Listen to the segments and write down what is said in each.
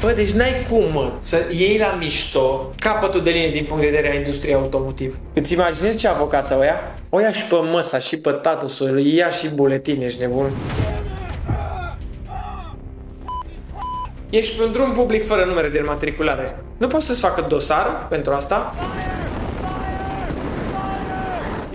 Bă, deci n-ai cum, mă, să iei la mișto capătul de linie din punct de vedere a industriei automotiv. Îți imaginezi ce avocați au ea? O ia și pe măsa, și pe tată să ia și buletin, ești nebun. Ești pe un drum public fără numere de înmatriculare. Nu poți să-ți facă dosar pentru asta?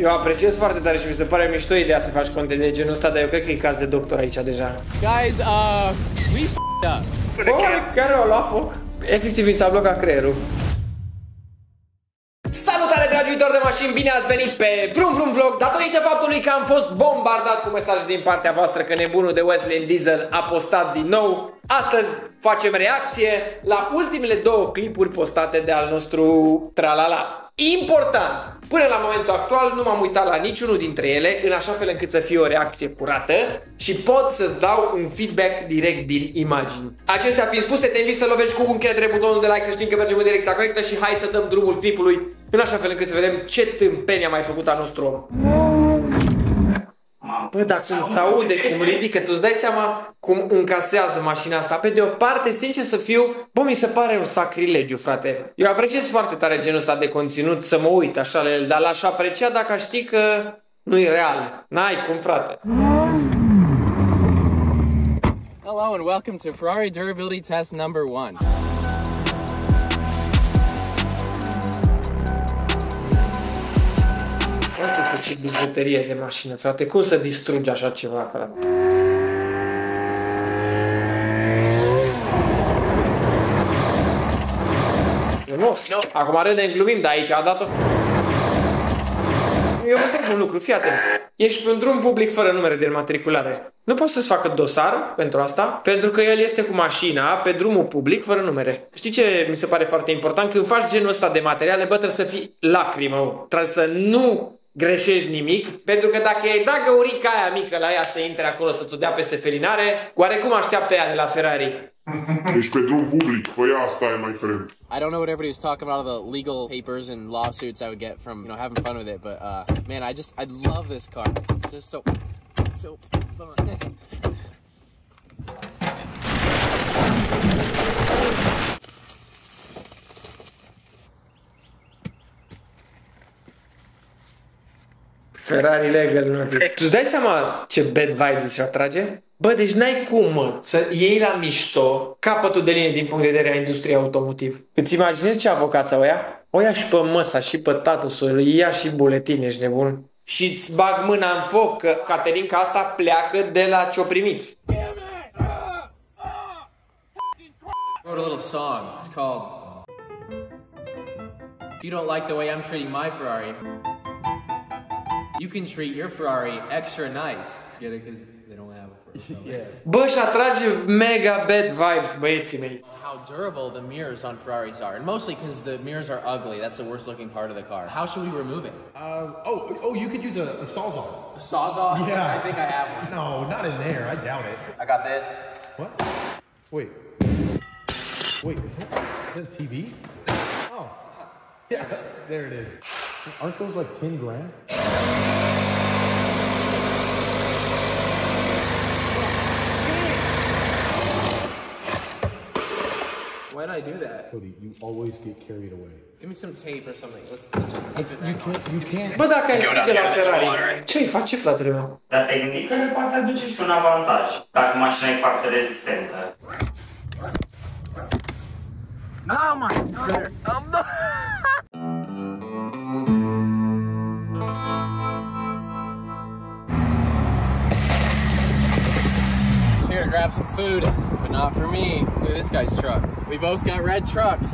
Eu apreciez foarte tare și mi se pare mișto ideea să faci content de genul ăsta, dar eu cred că e caz de doctor aici deja. Guys, uh, we f***ed up. Bă, care au luat foc? Efectiv, mi s-a blocat creierul. Salutare dragi iubitori de mașini, bine ați venit pe Vrum Vrum Vlog Datorită faptului că am fost bombardat cu mesaje din partea voastră Că nebunul de Wesley Diesel a postat din nou Astăzi facem reacție la ultimele două clipuri postate de al nostru Tralala Important! Până la momentul actual nu m-am uitat la niciunul dintre ele, în așa fel încât să fie o reacție curată și pot să-ți dau un feedback direct din imagini. Acestea fiind spuse, te invit să lovești cu încredere butonul de like să știm că mergem în direcția corectă și hai să dăm drumul clipului în așa fel încât să vedem ce tâmpeni a mai făcut a nostru om. Bă, dar cum se aude, cum ridică, tu îți dai seama cum încasează mașina asta. Pe de o parte, sincer să fiu, bă, mi se pare un sacrilegiu, frate. Eu apreciez foarte tare genul ăsta de conținut, să mă uit așa la el, dar l-aș aprecia dacă aș ști că nu e real. N-ai cum, frate. Hello and welcome to Ferrari Durability Test number one. Uite cu ce bijuterie de mașină, frate. Cum să distrugi așa ceva, frate? Nu, acum râdem, glumim, dar aici a dat-o... Eu vă întreb un lucru, fii atent. Ești pe un drum public fără numere de înmatriculare. Nu poți să-ți facă dosar pentru asta, pentru că el este cu mașina pe drumul public fără numere. Știi ce mi se pare foarte important? Când faci genul ăsta de materiale, bă, trebuie să fii lacrimă. Trebuie să nu greșești nimic, pentru că dacă ai dat găurica aia mică la ea să intre acolo să-ți o dea peste felinare, oarecum așteaptă ea de la Ferrari? Ești pe drum public, fă asta e, my friend. I don't know what everybody was talking about, all the legal papers and lawsuits I would get from, you know, having fun with it, but, uh, man, I just, I love this car. It's just so, so fun. Ferrari legal, nu Tu îți dai seama ce bad vibes îți atrage? Bă, deci n-ai cum, mă, să iei la mișto capătul de linie din punct de vedere a industriei automotiv. Îți imaginezi ce avocați au ea? O ia și pe măsa, și pe tată să ia și buletin, ești nebun. Și îți bag mâna în foc că Caterinca asta pleacă de la ce-o primit. wrote a little song. It's called If You Don't Like the Way I'm Treating My Ferrari, You Can Treat Your Ferrari Extra Nice. Get it? Because they don't have it for us. yeah. Bă, și atrage mega bad vibes, băieții mei. How durable the mirrors on Ferraris are, and mostly because the mirrors are ugly. That's the worst looking part of the car. How should we remove it? Uh, oh, oh, you could use a, a sawzall. A sawzall? Yeah. I think I have one. No, not in there. I doubt it. I got this. What? Wait. Wait, is that, is that a TV? Oh. Yeah, there it is. Aren't those like 10 grand? Why did I do that? Cody, you always get carried away. Give me some tape or something. Let's, let's just tape it You back can't, you can't. Bă, dacă ai fi de la Ferrari, ce-i face, fratele meu? Dar te-ai gândit că le poate aduce și un avantaj, dacă mașina e foarte rezistentă. Just here to grab some food, but not for me. Look at this guy's truck. We both got red trucks.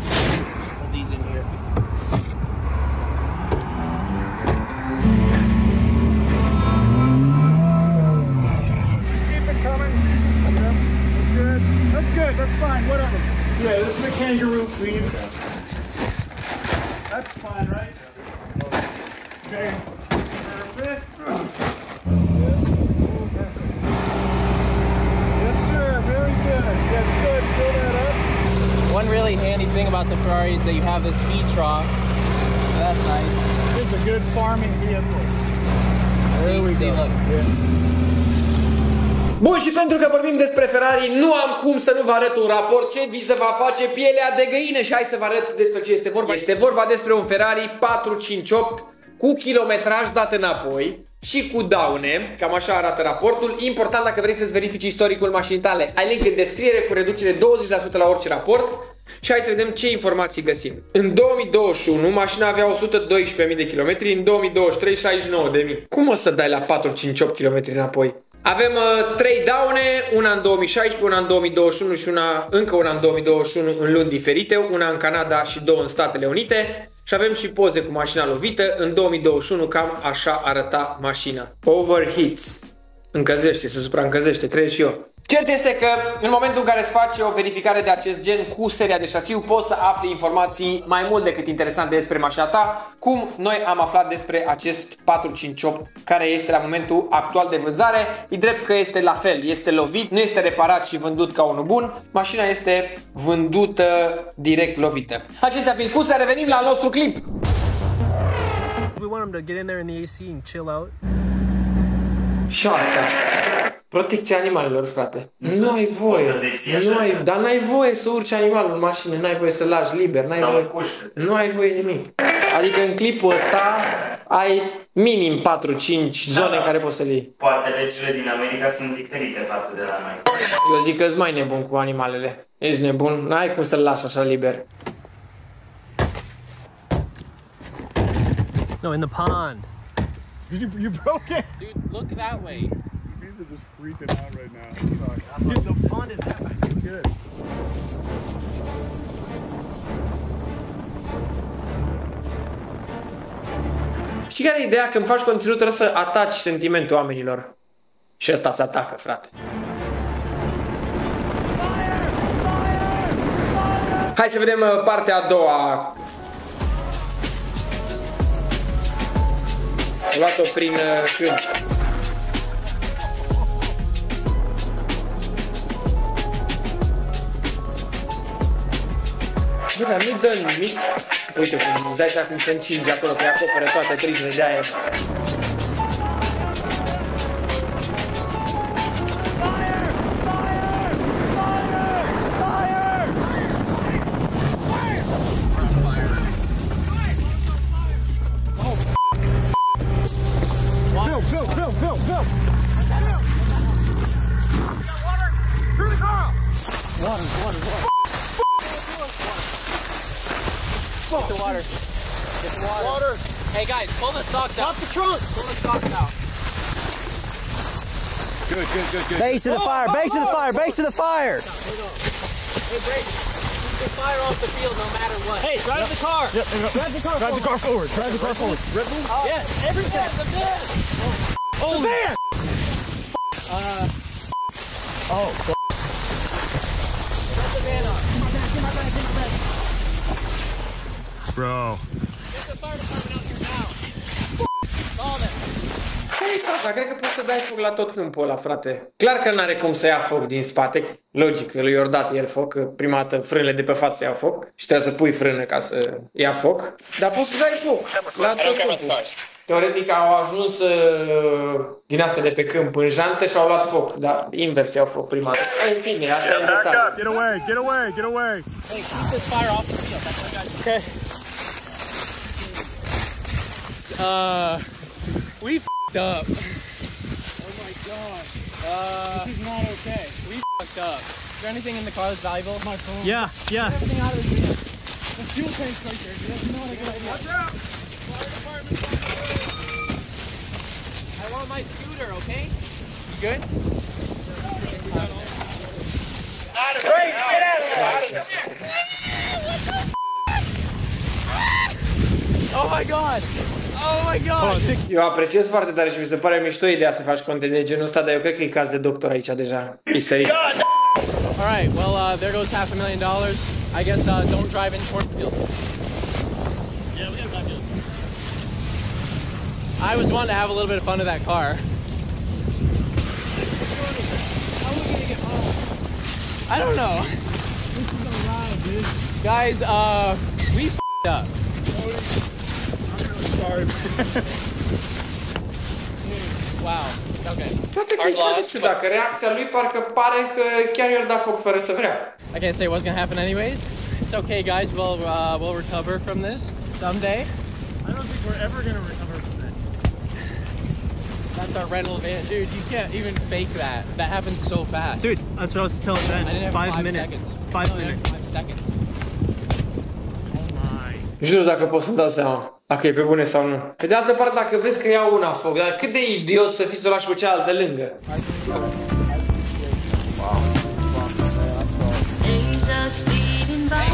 Really handy thing about the Ferrari is that you have this feed trough. So that's nice. It's a good farming vehicle. There we see, go. Look, Bun, și pentru că vorbim despre Ferrari, nu am cum să nu vă arăt un raport ce vi se va face pielea de găină și hai să vă arăt despre ce este vorba. Este vorba despre un Ferrari 458 cu kilometraj dat înapoi și cu daune, cam așa arată raportul. Important dacă vrei să-ți verifici istoricul mașinii tale, ai link în descriere cu reducere 20% la orice raport. Și hai să vedem ce informații găsim. În 2021 mașina avea 112.000 de kilometri, în 2023 69.000. Cum o să dai la 458 km înapoi? Avem uh, 3 daune, una în 2016, una în 2021 și una, încă una în 2021 în luni diferite, una în Canada și două în Statele Unite. Și avem și poze cu mașina lovită. În 2021 cam așa arăta mașina. Overheats. Încălzește, se supraîncălzește, cred și eu. Cert este că în momentul în care îți faci o verificare de acest gen cu seria de șasiu, poți să afli informații mai mult decât interesante despre mașina ta, cum noi am aflat despre acest 458 care este la momentul actual de vânzare. E drept că este la fel, este lovit, nu este reparat și vândut ca unul bun, mașina este vândută direct lovită. Acestea fiind spuse, revenim la al nostru clip. We want them to get in there in the AC and chill out. Și asta. Protecția animalelor, frate. Nu ai voie. să deții Nu așa ai, ceva. dar n-ai voie să urci animalul în mașină, n-ai voie să-l lași liber, n-ai Sau voie. în cușcă. Nu ai voie nimic. Adică în clipul ăsta ai minim 4-5 zone da. în care poți să-l iei. Poate legile din America sunt diferite față de la noi. Eu zic că îți mai nebun cu animalele. Ești nebun? N-ai cum să-l lași așa liber. No, in the pond. Did you, you broke it? Dude, look that way. These are just freaking out right now. Dude, the pond is that good. Știi care e ideea? Când faci conținut trebuie să ataci sentimentul oamenilor. Și ăsta îți atacă, frate. Hai să vedem uh, partea a doua. Am luat-o prin uh, câmp. Dar nu dă nimic. Uite cum îți dai seama cum se încinge acolo, că acoperă toate prizele de aer. Film, film, film, film, film. Get the water. Get the water. Water. Hey guys, pull the socks out. Stop the trunk. Pull the socks out. Good, good, good, good. Base of the fire, base of the fire, base of the fire. Hey Brady, keep the fire off the field no matter what. Hey, drive the car. Drive the car Drive the car forward. Drive the car forward. Red Bull? Oh, yes, everything. the van. Uh, oh, the van! oh, them. Păi, dar cred că poți să dai foc la tot câmpul ăla, frate. Clar că n-are cum să ia foc din spate. Logic, că lui i dat ieri foc, că prima dată frânele de pe față iau foc și trebuie să pui frână ca să ia foc. Dar poți să dai foc la tot câmpul. Teoretic au ajuns uh, din astea de pe câmp în jantă și au luat foc, dar invers iau foc prima dată. În fine, asta e Back detalul. up. Get away, get away, get away. Hey, Uh, we f***ed up. Oh my god. Uh, This is not okay. we f***ed up. Is there anything in the car that's valuable? My phone. Yeah, yeah. Everything out of the vehicle. The fuel tank's right there. That's not a good idea. Fire department's on the way. I want my scooter, okay? You good? Out of here! Get out of here! Oh my god. Oh my god. Eu apreciez foarte tare și mi se pare mișto ideea să faci content de genul ăsta, dar eu cred că e caz de doctor aici deja. E sărit. All right. Well, uh, there goes half a million dollars. I guess uh, don't drive in cornfields. Yeah, we gotta drive I was wanting to have a little bit of fun with that car. How are we gonna get home? I don't know. This is a ride, dude. Guys, uh, we f***ed up. Sorry. Wow. Okay. Toate Hard că loss. știu dacă reacția lui parcă pare că chiar i-ar da foc fără să vrea. I can't say what's gonna happen anyways. It's okay, guys. We'll uh, we'll recover from this someday. I don't think we're ever gonna recover from this. That's our rental van, dude. You can't even fake that. That happened so fast. Dude, that's what I was telling Ben. I didn't have five, five, minutes. seconds. Five No, minutes. Five seconds. Nu știu dacă pot să-mi dau seama dacă e pe bune sau nu. Pe de altă parte, dacă vezi că iau una foc, dar cât de idiot să fii să o lași pe cealaltă lângă. Days are speeding by.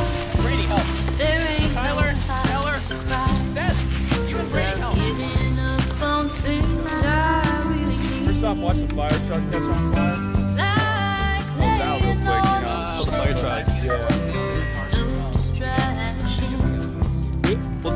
Brady, help. There ain't Tyler, no time Tyler. to cry. Seth, you and Brady, help. Getting up on things I really need. First off, watch the fire truck catch on fire. Like Out real laying quick, you on know. the fire truck. Yeah.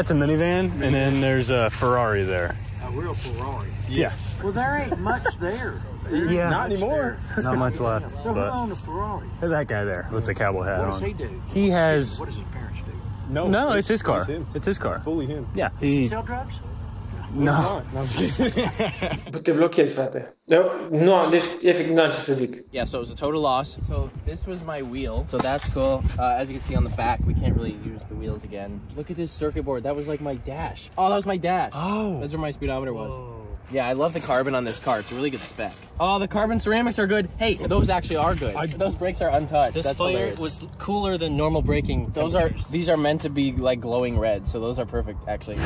That's a minivan, and then there's a Ferrari there. A real Ferrari. Yeah. Well, there ain't much there. Yeah. Not anymore. Not much left. So who But owned a Ferrari? that guy there with the cowboy hat What on. does he do? He has What does his parents do? no. No, it's his car. It's his car. Fully him. Yeah. He Sell drugs? No. Bă, te blochezi, frate. Eu, nu am, deci, efectiv, nu am ce să zic. Yeah, so it was a total loss. So this was my wheel. So that's cool. Uh, as you can see on the back, we can't really use the wheels again. Look at this circuit board. That was like my dash. Oh, that was my dash. Oh. That's where my speedometer was. Yeah, I love the carbon on this car. It's a really good spec. Oh, the carbon ceramics are good. Hey, those actually are good. those brakes are untouched. This That's fire hilarious. was cooler than normal braking. those are these are meant to be like glowing red, so those are perfect actually.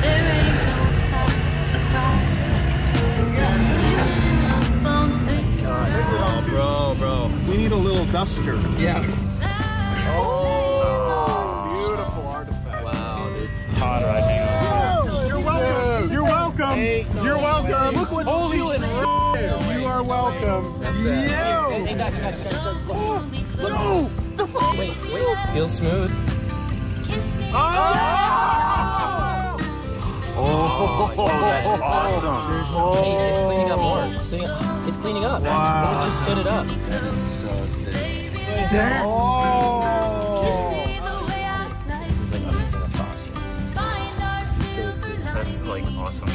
Bro, bro. We need a little duster. Yeah. Oh, beautiful artifact. Wow, dude. It's hot right now. Oh, you're welcome. You're welcome. Hey, you're welcome. Way. Look what's Holy cheating. No you are welcome. No yeah. Hey, hey, gotcha, gotcha, gotcha. No. The wait, wait. Feel smooth. Kiss me. Oh. Oh, oh, oh, that's awesome. There's. Hey, it's cleaning up more. It's cleaning up. It's cleaning up. Wow. We'll just it up. That is so sick. Set. Oh. This is like awesome. That's like awesome.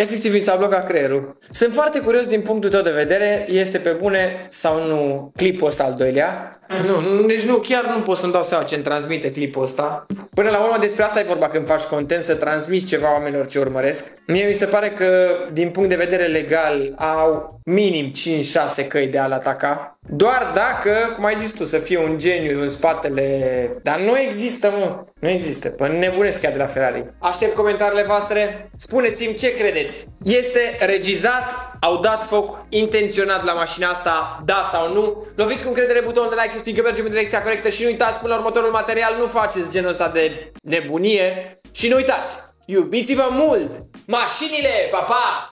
Efectiv, mi s-a blocat creierul. Sunt foarte curios din punctul tău de vedere, este pe bune sau nu clipul ăsta al doilea. Nu, nu, deci nu, chiar nu pot să-mi dau seama ce îmi transmite clipul ăsta. Până la urmă despre asta e vorba când faci content, să transmiți ceva oamenilor ce urmăresc. Mie mi se pare că din punct de vedere legal au minim 5-6 căi de a-l ataca. Doar dacă, cum ai zis tu, să fie un geniu în spatele... Dar nu există, mă. Nu există. Pă nebunesc ea de la Ferrari. Aștept comentariile voastre. Spuneți-mi ce credeți. Este regizat? Au dat foc intenționat la mașina asta? Da sau nu? Loviți cu încredere butonul de like să știți că mergem în direcția corectă și nu uitați până la următorul material nu faceți genul ăsta de nebunie. Și nu uitați, iubiți-vă mult! Mașinile, pa, pa!